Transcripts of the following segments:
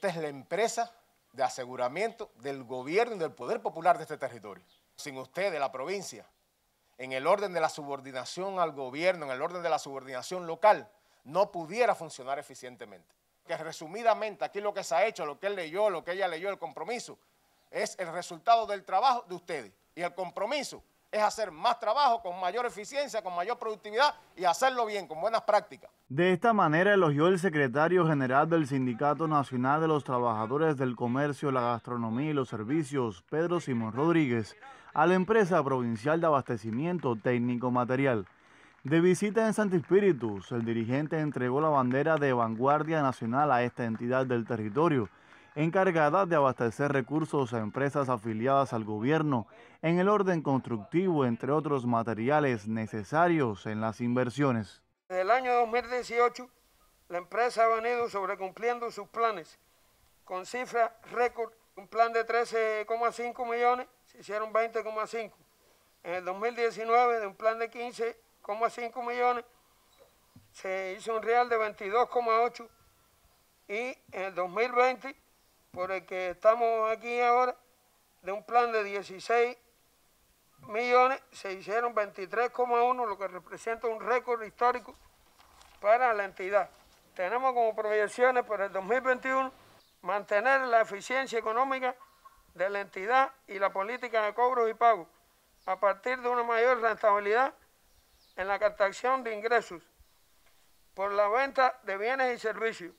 Esta es la empresa de aseguramiento del gobierno y del poder popular de este territorio. Sin usted, de la provincia, en el orden de la subordinación al gobierno, en el orden de la subordinación local, no pudiera funcionar eficientemente. Que resumidamente aquí lo que se ha hecho, lo que él leyó, lo que ella leyó, el compromiso, es el resultado del trabajo de ustedes. Y el compromiso es hacer más trabajo con mayor eficiencia, con mayor productividad y hacerlo bien, con buenas prácticas. De esta manera elogió el secretario general del Sindicato Nacional de los Trabajadores del Comercio, la Gastronomía y los Servicios, Pedro Simón Rodríguez, a la empresa provincial de abastecimiento técnico material. De visita en Santo Espíritus, el dirigente entregó la bandera de vanguardia nacional a esta entidad del territorio, encargada de abastecer recursos a empresas afiliadas al gobierno en el orden constructivo, entre otros materiales necesarios en las inversiones. En el año 2018, la empresa ha venido sobrecumpliendo sus planes con cifras récord, un plan de 13,5 millones, se hicieron 20,5. En el 2019, de un plan de 15,5 millones, se hizo un real de 22,8 y en el 2020 por el que estamos aquí ahora, de un plan de 16 millones, se hicieron 23,1, lo que representa un récord histórico para la entidad. Tenemos como proyecciones para el 2021 mantener la eficiencia económica de la entidad y la política de cobros y pagos a partir de una mayor rentabilidad en la captación de ingresos por la venta de bienes y servicios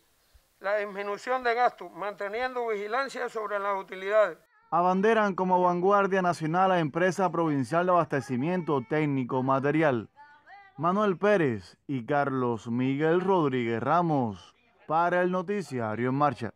la disminución de gastos, manteniendo vigilancia sobre las utilidades. Abanderan como vanguardia nacional a Empresa Provincial de Abastecimiento Técnico Material. Manuel Pérez y Carlos Miguel Rodríguez Ramos para el Noticiario en Marcha.